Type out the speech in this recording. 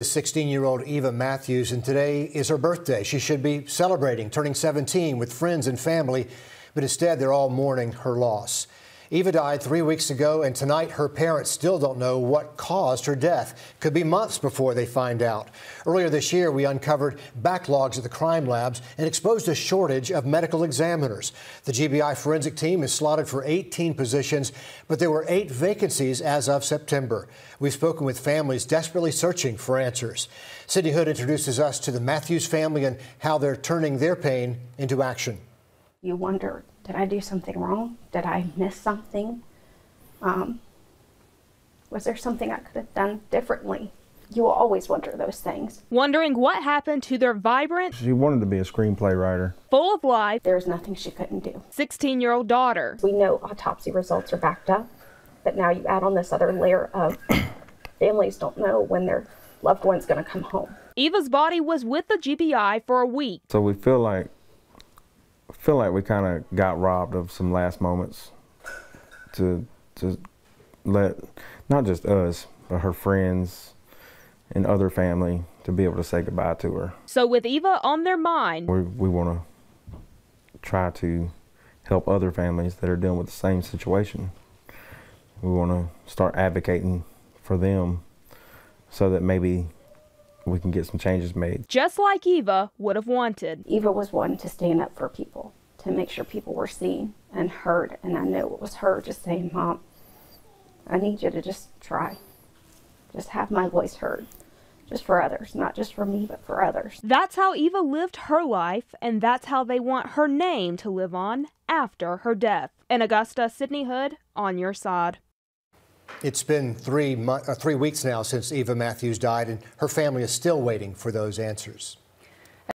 16 year old Eva Matthews, and today is her birthday. She should be celebrating, turning 17 with friends and family, but instead they're all mourning her loss. Eva died three weeks ago, and tonight her parents still don't know what caused her death. Could be months before they find out. Earlier this year, we uncovered backlogs at the crime labs and exposed a shortage of medical examiners. The GBI forensic team is slotted for 18 positions, but there were eight vacancies as of September. We've spoken with families desperately searching for answers. Sydney Hood introduces us to the Matthews family and how they're turning their pain into action. You wonder did I do something wrong? Did I miss something? Um, was there something I could have done differently? You will always wonder those things. Wondering what happened to their vibrant, She wanted to be a screenplay writer. full of life There's nothing she couldn't do. 16 year old daughter. We know autopsy results are backed up, but now you add on this other layer of families don't know when their loved one's going to come home. Eva's body was with the GBI for a week. So we feel like feel like we kind of got robbed of some last moments to to let not just us but her friends and other family to be able to say goodbye to her. So, with Eva on their mind, We we want to try to help other families that are dealing with the same situation. We want to start advocating for them so that maybe we can get some changes made. just like Eva would have wanted. Eva was one to stand up for people, to make sure people were seen and heard. And I know it was her just saying, Mom, I need you to just try. Just have my voice heard. Just for others, not just for me, but for others. That's how Eva lived her life, and that's how they want her name to live on after her death. In Augusta, Sydney Hood, on your side. It's been three, mo- uh, three weeks now since Eva Matthews died, and her family is still waiting for those answers.